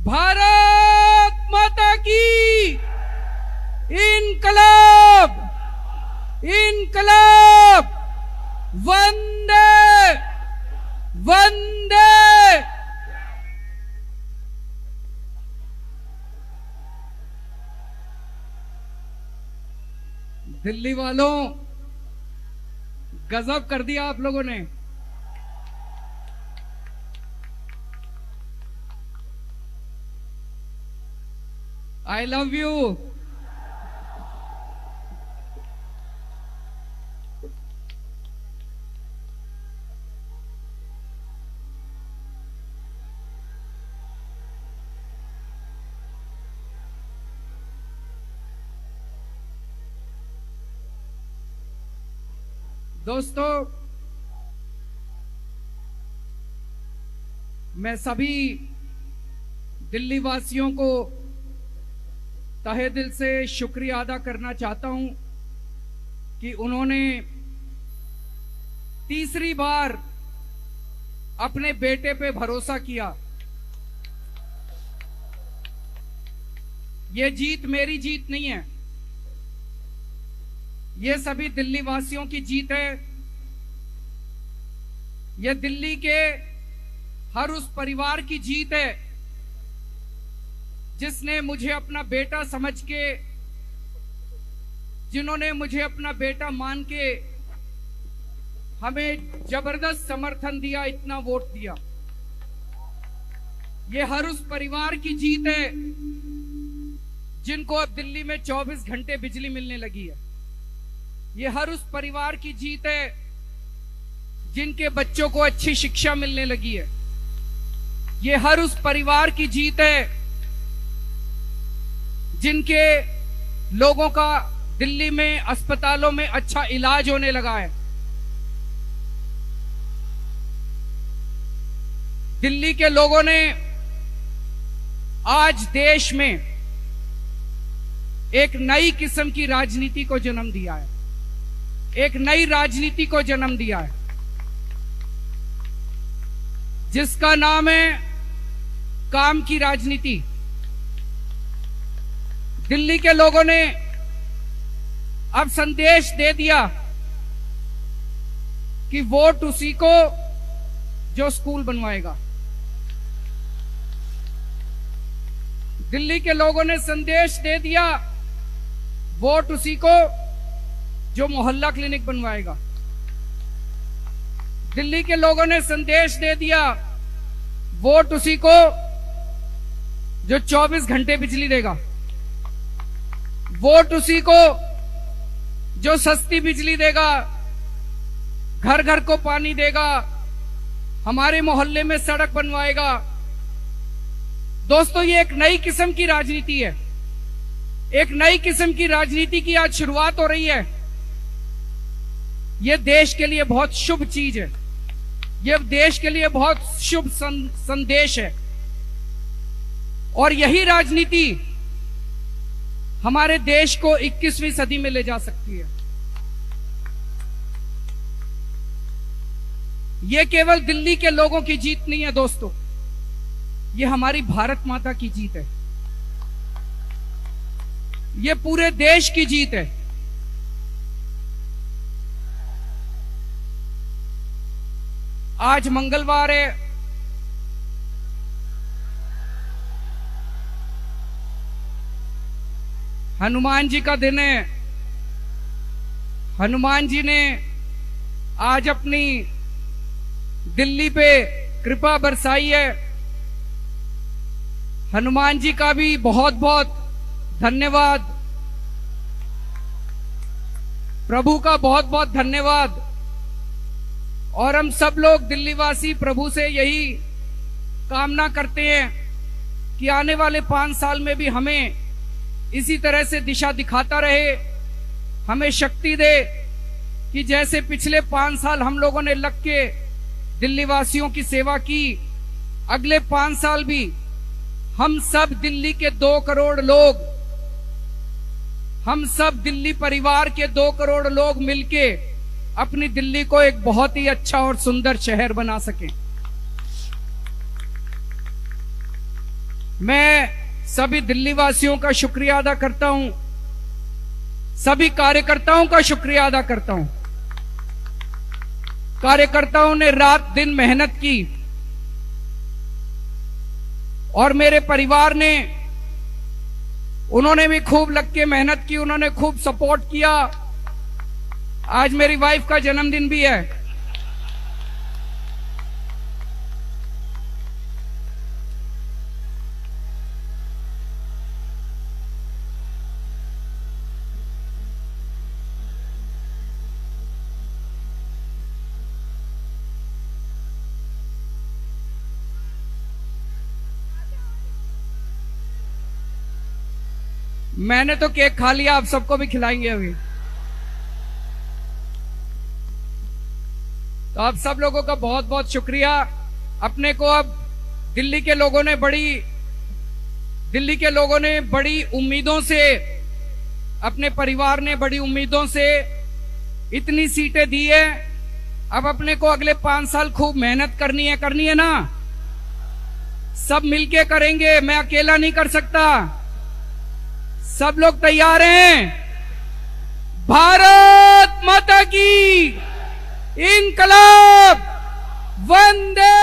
भारत माता की इनकलाब इनकलाब। वंदे वंदे। दिल्ली वालों, गजब कर दिया आप लोगों ने। आई लव यू दोस्तों मैं सभी दिल्ली वासियों को तहे दिल से शुक्रिया अदा करना चाहता हूँ कि उन्होंने तीसरी बार अपने बेटे पे भरोसा किया। ये जीत मेरी जीत नहीं है। ये सभी दिल्ली वासियों की जीत है। ये दिल्ली के हर उस परिवार की जीत है। जिसने मुझे अपना बेटा समझ के, जिन्होंने मुझे अपना बेटा मान के हमें ज़बरदस्त समर्थन दिया, इतना वोट दिया। ये हर उस परिवार की जीत है, जिनको अब दिल्ली में 24 घंटे बिजली मिलने लगी है। ये हर उस परिवार की जीत है, जिनके बच्चों को अच्छी शिक्षा मिलने लगी है। ये हर उस परिवार की जीत है जिनके लोगों का दिल्ली में, अस्पतालों में अच्छा इलाज होने लगा है। दिल्ली के लोगों ने आज देश में एक नई किस्म की राजनीति को जन्म दिया है। एक नई राजनीति को जन्म दिया है। जिसका नाम है काम की राजनीति। दिल्ली के लोगों ने अब संदेश दे दिया कि वोट उसी को जो स्कूल बनवाएगा। दिल्ली के लोगों ने संदेश दे दिया, वोट उसी को जो मोहल्ला क्लिनिक बनवाएगा। दिल्ली के लोगों ने संदेश दे दिया, वोट उसी को जो 24 घंटे बिजली देगा। वोट उसी को जो सस्ती बिजली देगा घर घर को पानी देगा, हमारे मोहल्ले में सड़क बनवाएगा। दोस्तों, ये एक नई किस्म की राजनीति है। एक नई किस्म की राजनीति की आज शुरुआत हो रही है। यह देश के लिए बहुत शुभ चीज़ है। यह देश के लिए बहुत शुभ संदेश है। और यही राजनीति हमारे देश को 21वीं सदी में ले जा सकती है। यह केवल दिल्ली के लोगों की जीत नहीं है, दोस्तों। यह हमारी भारत माता की जीत है। यह पूरे देश की जीत है। आज मंगलवार है हनुमान जी का दिन है। हनुमान जी ने आज अपनी दिल्ली पे कृपा बरसाई है। हनुमान जी का भी बहुत बहुत धन्यवाद। प्रभु का बहुत बहुत धन्यवाद। और हम सब लोग दिल्ली वासी प्रभु से यही कामना करते हैं कि आने वाले पाँच साल में भी हमें इसी तरह से दिशा दिखाता रहे। हमें शक्ति दे कि जैसे पिछले पाँच साल हम लोगों ने लग के दिल्ली वासियों की सेवा की, अगले पाँच साल भी हम सब दिल्ली के दो करोड़ लोग, हम सब दिल्ली परिवार के दो करोड़ लोग मिलके अपनी दिल्ली को एक बहुत ही अच्छा और सुंदर शहर बना सके। मैं सभी दिल्ली वासियों का शुक्रिया अदा करता हूँ। सभी कार्यकर्ताओं का शुक्रिया अदा करता हूँ। कार्यकर्ताओं ने रात दिन मेहनत की और मेरे परिवार ने, उन्होंने भी खूब लग के मेहनत की, उन्होंने खूब सपोर्ट किया। आज मेरी वाइफ का जन्मदिन भी है। मैंने तो केक खा लिया, आप सबको भी खिलाएँगे अभी। तो आप सब लोगों का बहुत बहुत शुक्रिया। अपने को अब दिल्ली के लोगों ने बड़ी, दिल्ली के लोगों ने बड़ी उम्मीदों से, अपने परिवार ने बड़ी उम्मीदों से इतनी सीटें दी है। अब अपने को अगले पाँच साल खूब मेहनत करनी है करनी है ना? सब मिलके करेंगे, मैं अकेला नहीं कर सकता। सब लोग तैयार हैं? भारत माता की इनकलाब वंदे